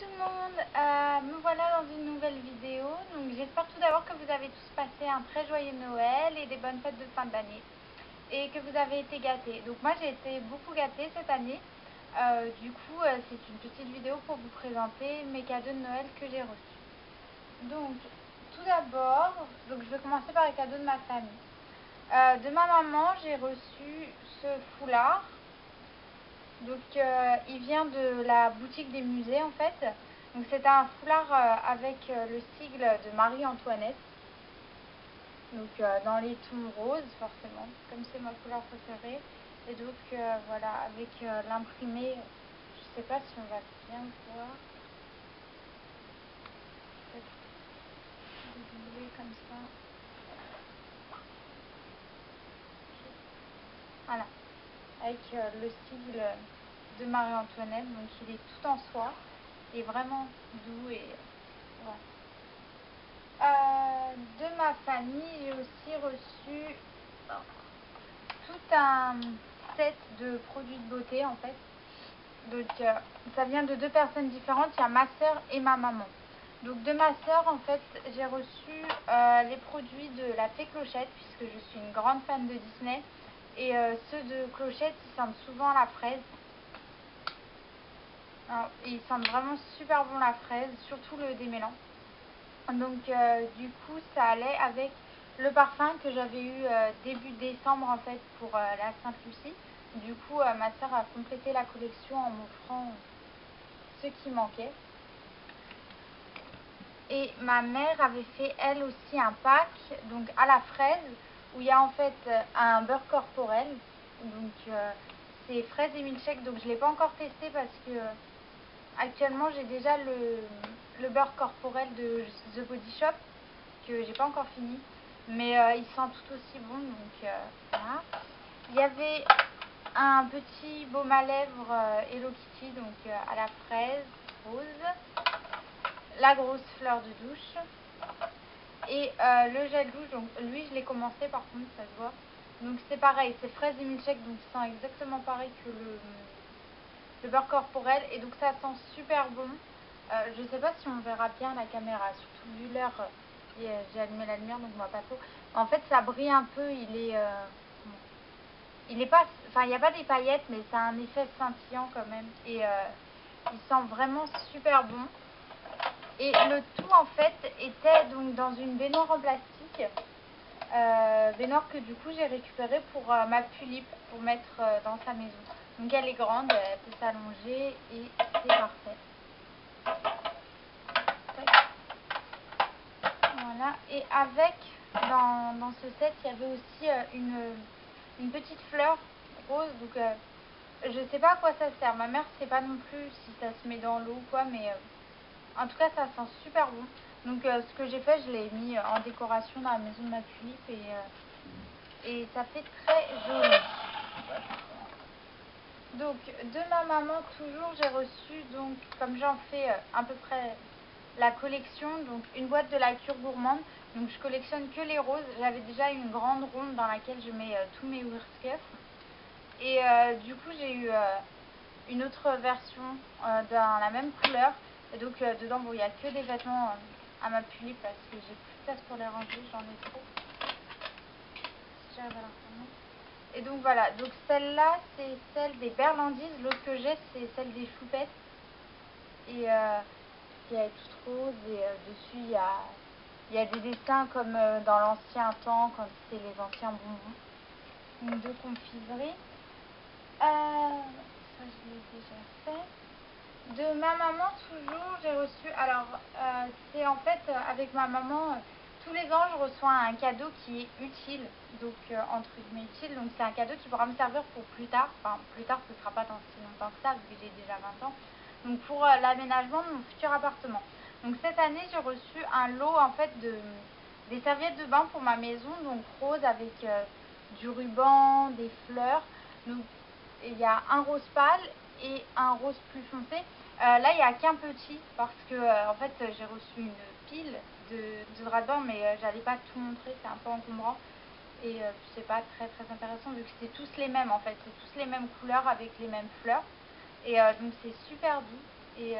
tout le monde, euh, me voilà dans une nouvelle vidéo. Donc j'espère tout d'abord que vous avez tous passé un très joyeux Noël et des bonnes fêtes de fin d'année et que vous avez été gâtés. Donc moi j'ai été beaucoup gâtée cette année. Euh, du coup euh, c'est une petite vidéo pour vous présenter mes cadeaux de Noël que j'ai reçus. Donc tout d'abord, donc je vais commencer par les cadeaux de ma famille. de ma maman j'ai reçu ce foulard donc euh, il vient de la boutique des musées en fait. Donc c'est un foulard euh, avec euh, le sigle de Marie-Antoinette. Donc dans les tons roses forcément, comme c'est ma couleur préférée. Et donc voilà, avec l'imprimé, je sais pas si on va bien voir. comme ça. Voilà avec euh, le style de Marie-Antoinette. Donc il est tout en soie et vraiment doux et euh, de ma famille, j'ai aussi reçu tout un set de produits de beauté en fait. Donc euh, ça vient de deux personnes différentes, il y a ma soeur et ma maman. Donc de ma soeur en fait j'ai reçu les produits de la Fée Clochette puisque je suis une grande fan de Disney. Et euh, ceux de clochette, ils sentent souvent la fraise. ils sentent vraiment super bon la fraise, surtout le démêlant. Donc euh, du coup, ça allait avec le parfum que j'avais eu euh, début décembre en fait pour la Sainte-Lucie. Du coup, ma soeur a complété la collection en m'offrant ce qui manquait. Et ma mère avait fait elle aussi un pack, donc à la fraise, où il y a en fait euh, un beurre corporel. Donc euh, c'est fraise et milkshake, donc je ne l'ai pas encore testé parce que euh, actuellement j'ai déjà le, beurre corporel de The Body Shop que j'ai pas encore fini. Mais il sent tout aussi bon, donc. Il y avait un petit baume à lèvres Hello Kitty, donc à la fraise rose. La grosse fleur de douche. Et euh, le gel donc lui je l'ai commencé par contre, ça se voit. Donc c'est pareil, c'est fraise et milkshake, donc ça sent exactement pareil que le, le beurre corporel. Et donc ça sent super bon. Euh, je sais pas si on verra bien la caméra, surtout vu l'heure, euh, j'ai allumé la lumière donc on voit pas trop. En fait ça brille un peu, il est... il est pas... Enfin il n'y a pas des paillettes mais ça a un effet scintillant quand même. Et il sent vraiment super bon. Et le tout en fait était donc dans une baignoire en plastique. Euh, baignoire que du coup j'ai récupérée pour euh, ma tulipe pour mettre euh, dans sa maison. Donc elle est grande, elle peut s'allonger et c'est parfait. Voilà, et avec dans, ce set il y avait aussi une, petite fleur rose. Donc je sais pas à quoi ça sert. Ma mère sait pas non plus si ça se met dans l'eau ou quoi, mais en tout cas, ça sent super bon. Donc, euh, ce que j'ai fait, je l'ai mis euh, en décoration dans la maison de ma tulipe et, euh, et ça fait très joli. Donc, de ma maman, toujours, j'ai reçu, donc, comme j'en fais à peu près la collection, donc une boîte de la cure gourmande. Donc, je collectionne que les roses. J'avais déjà une grande ronde dans laquelle je mets tous mes Whiskas. Et du coup, j'ai eu une autre version dans la même couleur. Et donc euh, dedans, bon, il n'y a que des vêtements euh, à ma pulie parce que j'ai plus de place pour les ranger, j'en ai trop. Et donc voilà, donc celle-là, c'est celle des berlandises. L'autre que j'ai, c'est celle des choupettes. Et euh, qui est toute rose. Et dessus, il y a, y a des dessins comme dans l'ancien temps, quand c'était les anciens bonbons. Donc deux confiseries. ça, je l'ai déjà fait. De ma maman, toujours, j'ai reçu. Alors, euh, c'est en fait euh, avec ma maman, euh, tous les ans, je reçois un cadeau qui est utile. Donc, entre guillemets, utile. Donc, c'est un cadeau qui pourra me servir pour plus tard. Enfin, plus tard, ce ne sera pas dans si longtemps que ça, vu que j'ai déjà 20 ans. Donc, pour l'aménagement de mon futur appartement. Donc, cette année, j'ai reçu un lot, en fait, de des serviettes de bain pour ma maison. Donc, rose avec du ruban, des fleurs. Donc, il y a un rose pâle et un rose plus foncé. Euh, là, il n'y a qu'un petit parce que euh, en fait, j'ai reçu une pile de, de bain, mais euh, j'allais pas tout montrer, c'est un peu encombrant. Et c'est pas très très intéressant vu que c'est tous les mêmes en fait, c'est tous les mêmes couleurs avec les mêmes fleurs. Et donc c'est super doux. Et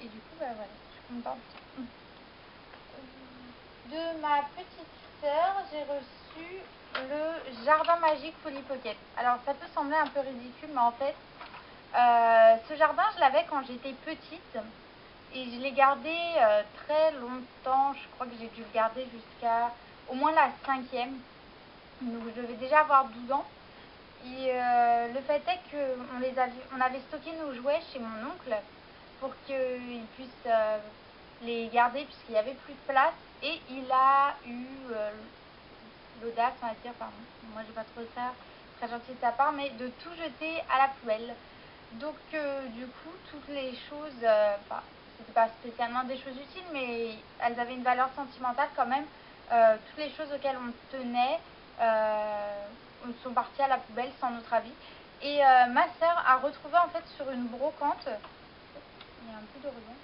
Et du coup, bah voilà, je suis contente. De ma petite sœur, j'ai reçu le Jardin Magique Poly Pocket. Alors, ça peut sembler un peu ridicule, mais en fait, euh, ce jardin, je l'avais quand j'étais petite. Et je l'ai gardé euh, très longtemps. Je crois que j'ai dû le garder jusqu'à au moins la cinquième. Donc, je devais déjà avoir 12 ans. Et euh, le fait est qu'on avait, avait stocké nos jouets chez mon oncle pour qu'il puisse les garder puisqu'il n'y avait plus de place. Et il a eu l'audace, on va dire, pardon, moi j'ai pas trouvé ça très gentil de sa part, mais de tout jeter à la poubelle. Donc euh, du coup, toutes les choses, euh, bah, c'était pas spécialement des choses utiles, mais elles avaient une valeur sentimentale quand même. Euh, toutes les choses auxquelles on tenait sont parties à la poubelle sans notre avis. Et ma sœur a retrouvé en fait sur une brocante, il y a un peu de ruban,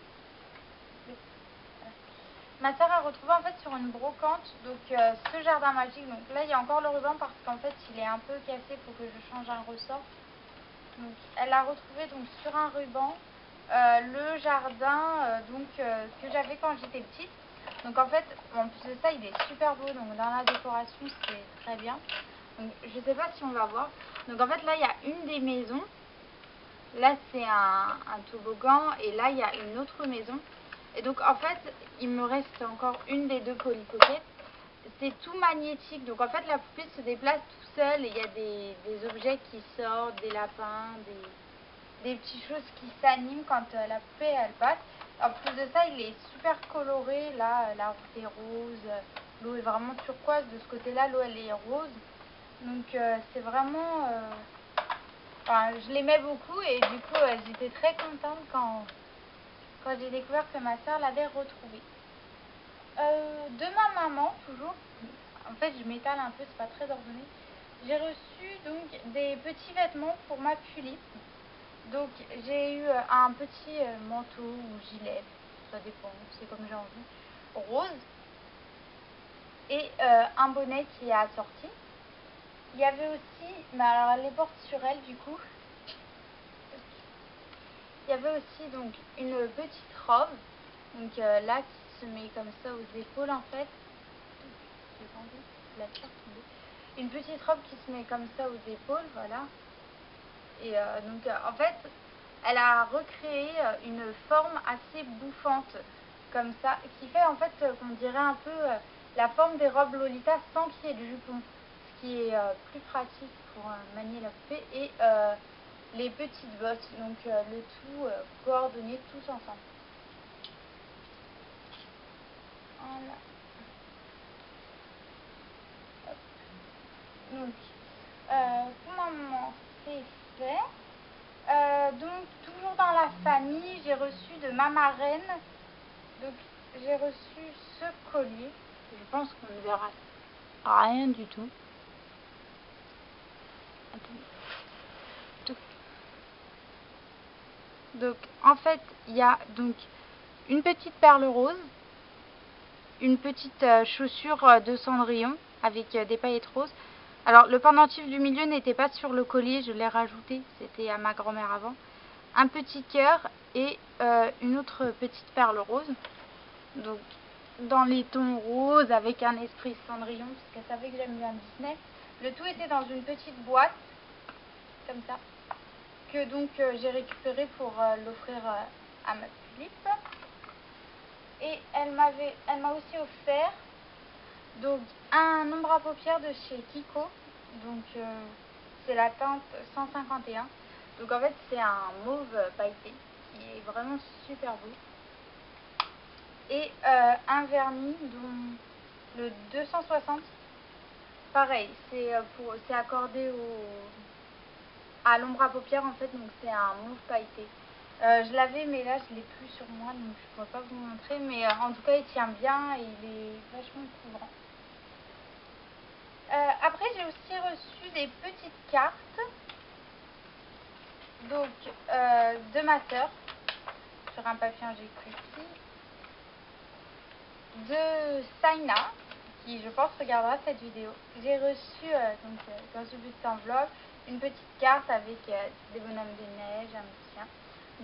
Ma soeur a retrouvé en fait sur une brocante donc euh, ce jardin magique. Donc là il y a encore le ruban parce qu'en fait il est un peu cassé pour que je change un ressort. Elle a retrouvé donc sur un ruban euh, le jardin euh, donc que j'avais quand j'étais petite. Donc en fait en plus de ça il est super beau donc dans la décoration c'est très bien. Donc je sais pas si on va voir. Donc en fait là il y a une des maisons. Là c'est un, un toboggan et là il y a une autre maison. Et donc en fait, il me reste encore une des deux polypockets. C'est tout magnétique, donc en fait la poupée se déplace tout seul et il y a des, objets qui sortent, des lapins, des, des petites choses qui s'animent quand euh, la poupée elle passe. En plus de ça, il est super coloré, là la route est rose, l'eau est vraiment turquoise, de ce côté-là l'eau elle est rose. Donc euh, c'est vraiment... Euh, enfin, je l'aimais beaucoup et du coup j'étais très contente quand quand j'ai découvert que ma soeur l'avait retrouvé. Euh, de ma maman, toujours, en fait je m'étale un peu, c'est pas très ordonné, j'ai reçu donc des petits vêtements pour ma tulipe. Donc j'ai eu euh, un petit euh, manteau ou gilet, ça dépend, c'est comme j'ai envie, rose, et un bonnet qui est assorti. Il y avait aussi, mais alors elle les porte sur elle du coup, il y avait aussi donc une petite robe, donc euh, là qui se met comme ça aux épaules en fait. Une petite robe qui se met comme ça aux épaules, voilà. Et euh, donc euh, en fait, elle a recréé une forme assez bouffante comme ça, qui fait en fait qu'on dirait un peu la forme des robes Lolita sans qu'il y ait de jupon, ce qui est plus pratique pour manier la poupée. Et les petites bottes, donc euh, le tout euh, coordonné tous ensemble. Donc, euh, maman, c'est fait? donc, toujours dans la famille, j'ai reçu de ma marraine, donc j'ai reçu ce collier. Je pense qu'on ne verra rien du tout. Donc en fait, il y a donc une petite perle rose, une petite euh, chaussure euh, de Cendrillon avec euh, des paillettes roses. Alors le pendentif du milieu n'était pas sur le collier, je l'ai rajouté, c'était à ma grand-mère avant. Un petit cœur et une autre petite perle rose. Donc dans les tons roses avec un esprit Cendrillon, parce qu'elle savait que j'aime bien Disney. Le tout était dans une petite boîte, comme ça donc euh, j'ai récupéré pour l'offrir à ma Philippe. Et elle m'avait, elle m'a aussi offert donc un ombre à paupières de chez Kiko. Donc c'est la teinte 151. Donc en fait c'est un mauve pailleté qui est vraiment super beau. Et un vernis dont le 260. Pareil, c'est pour c'est accordé au à l'ombre à paupières en fait, donc c'est un mauve pailleté. Euh, je l'avais mais là je l'ai plus sur moi donc je ne pourrais pas vous montrer mais euh, en tout cas il tient bien et il est vachement couvrant. Euh, après j'ai aussi reçu des petites cartes donc de ma soeur sur un papier injecté ici de Saina qui je pense regardera cette vidéo. J'ai reçu dans ce but d'enveloppe une petite carte avec euh, des bonhommes de neige, un chien.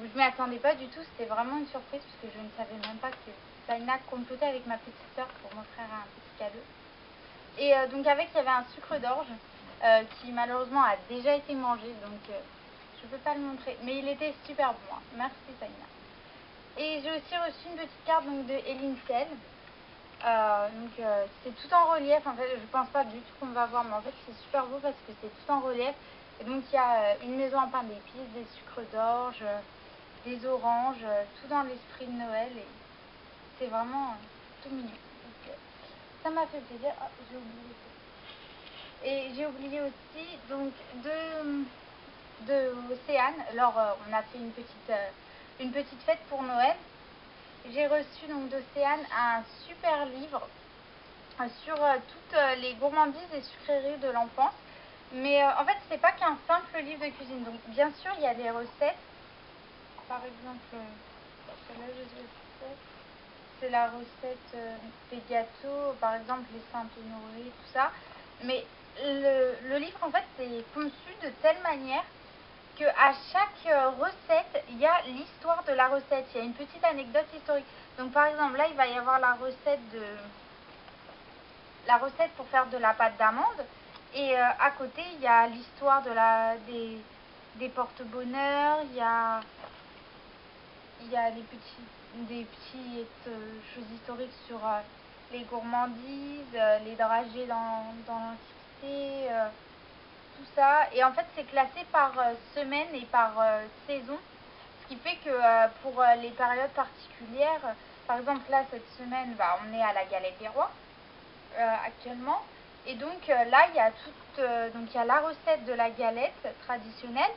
Je m'y attendais pas du tout, c'était vraiment une surprise parce que je ne savais même pas que Saina complotait avec ma petite soeur pour m'offrir un petit cadeau. Et euh, donc avec, il y avait un sucre d'orge euh, qui malheureusement a déjà été mangé, donc euh, je ne peux pas le montrer. Mais il était super bon, hein. merci Saina. Et j'ai aussi reçu une petite carte donc, de Elincel. donc c'est tout en relief, en fait je pense pas du tout qu'on va voir, mais en fait c'est super beau parce que c'est tout en relief. Et donc il y a une maison en pain d'épices, des sucres d'orge, des oranges, tout dans l'esprit de Noël et c'est vraiment tout mignon. ça m'a fait plaisir. Ah, j'ai oublié. Et j'ai oublié aussi donc de, de Océane. Alors euh, on a fait une petite, euh, une petite fête pour Noël. J'ai reçu donc d'Océane un super livre euh, sur toutes les gourmandises et sucreries de l'enfance. Mais en fait, c'est pas qu'un simple livre de cuisine. Donc bien sûr, il y a des recettes par exemple, c'est la recette euh, des gâteaux, par exemple les Saint-Honoré, tout ça. Mais le, livre, en fait, c'est conçu de telle manière que à chaque euh, recette, il y a l'histoire de la recette. Il y a une petite anecdote historique. Donc, par exemple, là, il va y avoir la recette de la recette pour faire de la pâte d'amande. Et euh, à côté, il y a l'histoire de la des, des porte-bonheur. Il y a il y a des, petits, des petites euh, choses historiques sur euh, les gourmandises, euh, les dragées dans, dans l'Antiquité, tout ça. Et en fait, c'est classé par semaine et par saison, ce qui fait que pour les périodes particulières, par exemple là, cette semaine, bah, on est à la galette des rois actuellement. Et donc là, il y a toute, donc il y a la recette de la galette traditionnelle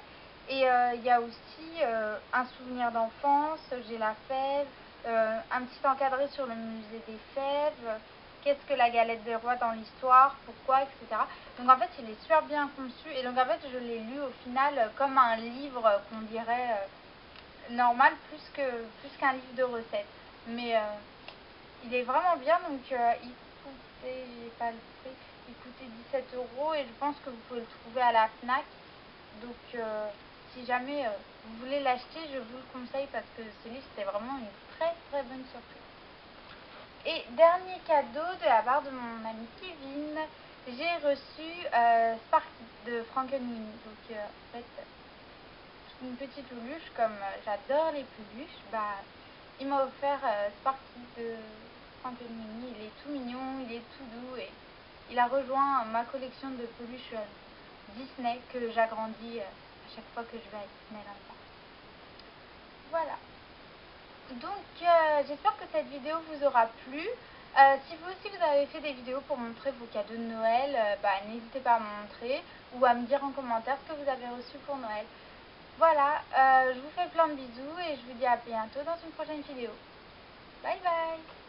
et euh, il y a aussi euh, un souvenir d'enfance, j'ai la fève, euh, un petit encadré sur le musée des fèves, qu'est-ce que la galette des rois dans l'histoire, pourquoi, etc. Donc en fait, il est super bien conçu et donc en fait, je l'ai lu au final comme un livre qu'on dirait normal plus que plus qu'un livre de recettes. Mais il est vraiment bien, donc il coûtait, pas le prix, il coûtait 17 euros et je pense que vous pouvez le trouver à la FNAC. Donc si jamais euh, vous voulez l'acheter, je vous le conseille parce que ce livre, c'était vraiment une très très bonne surprise. Et dernier cadeau de la part de mon ami Kevin, j'ai reçu euh, Sparky de Frankenweenie. Donc euh, en fait, une petite peluche, comme j'adore les peluches, bah, il m'a offert Sparky de Frankenweenie. Il est tout mignon, il est tout doux et il a rejoint ma collection de peluches Disney que j'agrandis chaque fois que je vais à Disneyland. Voilà. Donc, euh, j'espère que cette vidéo vous aura plu. Euh, si vous aussi vous avez fait des vidéos pour montrer vos cadeaux de Noël, euh, bah, n'hésitez pas à me montrer ou à me dire en commentaire ce que vous avez reçu pour Noël. Voilà, je vous fais plein de bisous et je vous dis à bientôt dans une prochaine vidéo. Bye bye